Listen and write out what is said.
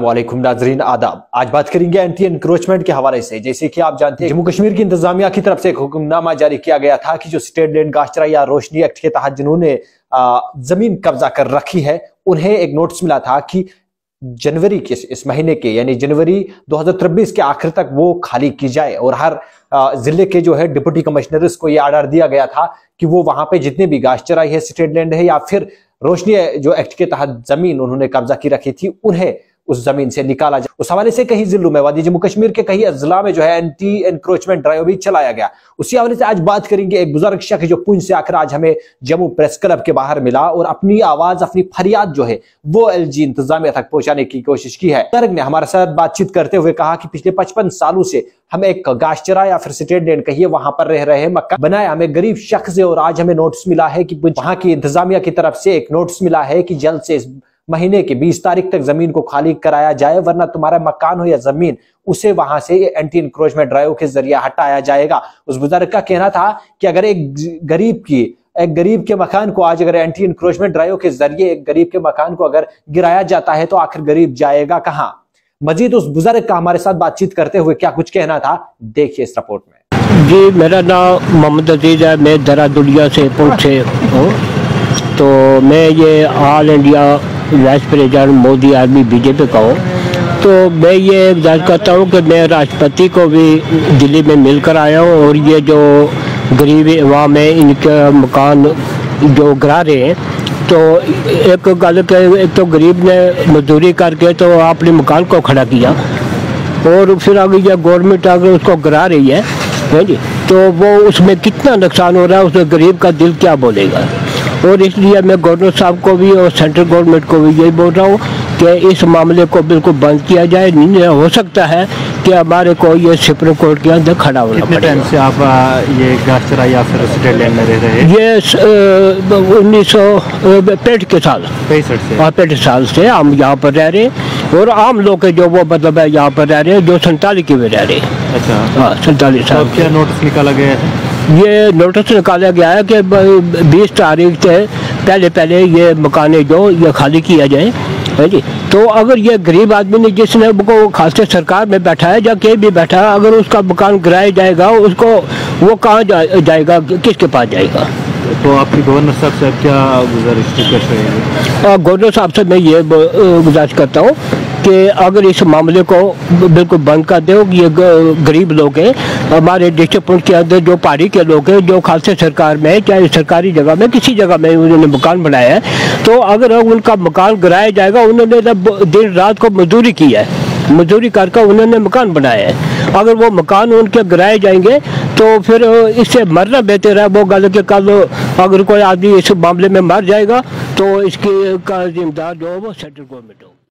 वालेकुम नाजरीन आदाब। आज बात करेंगे एंटी एनक्रोचमेंट के हवाले से। जैसे कि आप जानते हैं जम्मू कश्मीर की इंतजामिया की तरफ़ से एक हुक्मनामा जारी किया गया था कि जो स्टेट लैंड गास्टरा या रोशनी एक्ट के तहत जिन्होंने ज़मीन कब्जा कर रखी है, उन्हें एक नोटिस मिला था कि जनवरी के इस महीने के, यानी जनवरी 2023 के आखिर तक वो खाली की जाए। और हर ज़िले के जो है डिप्टी कमिश्नर्स को ये आर्डर दिया गया था कि वो वहाँ पे जितने भी गाछ चराई है स्टेट लैंड है या फिर रोशनी जो एक्ट के तहत ज़मीन उन्होंने कब्जा की रखी थी, उन्हें उस ज़मीन से निकाला जाए उस हवाले से कहीं जिलों में, वादी जम्मू कश्मीर के कई अजला में जो है एंटी एनक्रोचमेंट ड्राइव भी चलाया गया। उसी हवाले से आज बात करेंगे एक बुज़ुर्ग शख्स जो पुंछ से आकर आज हमें जम्मू प्रेस क्लब के बाहर मिला और अपनी आवाज़, अपनी फरियाद जो है, वो एल जी इंतजामिया तक पहुँचाने की कोशिश की है। बुज़ुर्ग ने हमारे साथ बातचीत करते हुए कहा कि पिछले पचपन सालों से हम एक गाशचरा या फिर लैंड कहिए वहाँ पर रह रहे मक्का बनाया, हमें गरीब शख्स है और आज हमें नोटिस मिला है कि वहाँ की इंतजामिया की तरफ़ से एक नोटिस मिला है कि जल्द से महीने की 20 तारीख तक ज़मीन को खाली कराया जाए, वरना तुम्हारा मकान हो या ज़मीन, उसे वहाँ से एंटी इंक्रोचमेंट ड्राइव के ज़रिए हटाया जाएगा। उस बुज़ुर्ग का कहना था कि अगर एक गरीब की, एक गरीब के मकान को आज अगर एंटी इंक्रोचमेंट ड्राइव के ज़रिए, एक गरीब के मकान को अगर गिराया जाता है तो आखिर गरीब जाएगा कहाँ? मजीद उस बुज़ुर्ग का हमारे साथ बातचीत करते हुए क्या कुछ कहना था? देखिए इस रिपोर्ट में। जी, मेरा नाम मोहम्मद अज़ीज़ है, मैं दरा दुलिया से पहुँचे हूँ। तो मैं ये ऑल इंडिया वाइस मोदी आदमी बीजेपी का हो तो मैं ये गुजारिश करता हूँ कि मैं राष्ट्रपति को भी दिल्ली में मिलकर आया हूँ और ये जो गरीब अवाम है इनका मकान जो गिरा रहे हैं तो एक गल के, एक तो गरीब ने मजदूरी करके तो अपने मकान को खड़ा किया और फिर अगर ये गवर्नमेंट अगर उसको गिरा रही है है जी तो वो उसमें कितना नुकसान हो रहा है उसमें गरीब का दिल क्या बोलेगा? और इसलिए मैं गवर्नर साहब को भी और सेंट्रल गवर्नमेंट को भी यही बोल रहा हूँ कि इस मामले को बिल्कुल बंद किया जाए। नहीं हो सकता है कि हमारे को ये सुप्रीम कोर्ट के अंदर खड़ा होना पड़ेगा। से आप ये या फिर में रह रहे हैं? ये उन्नीस सौ पैंठ के साल। पैंसठ से। हाँ पैंठ साल से हम यहाँ पर रह रहे और आम लोग के जो वो मतलब है यहाँ पर रह रहे हैं जो सैंतालीस के भी रह रहे हैं। अच्छा। हाँ सैंतालीस साल क्या नोटिस निकाला गया है? ये नोटिस निकाला गया है कि बीस तारीख से पहले पहले ये मकान जो ये खाली किया जाए। है जी। तो अगर ये गरीब आदमी ने जिसने को खासकर सरकार में बैठा है या कहीं भी बैठा है अगर उसका मकान गिराया जाएगा उसको वो कहाँ जा, जाएगा किसके पास जाएगा? तो आपकी गवर्नर साहब से क्या गुजारिश कर रहे हैं? गवर्नर साहब से मैं ये गुजारिश करता हूँ कि अगर इस मामले को बिल्कुल बंद कर दो, ये गरीब लोग हैं, हमारे डिस्ट्रिक्ट के अंदर जो पहाड़ी के लोग हैं, जो खालसे सरकार में चाहे सरकारी जगह में, किसी जगह में उन्होंने मकान बनाया है तो अगर उनका मकान गिराया जाएगा, उन्होंने दिन रात को मजदूरी की है, मजदूरी करके उन्होंने मकान बनाया है। अगर वो मकान उनके गिराए जाएँगे तो फिर इससे मरना बेहतर है, वो गल के कल अगर कोई आदमी इस मामले में मर जाएगा तो इसकी का जिम्मेदार जो है वो सेंट्रल गवर्नमेंट हो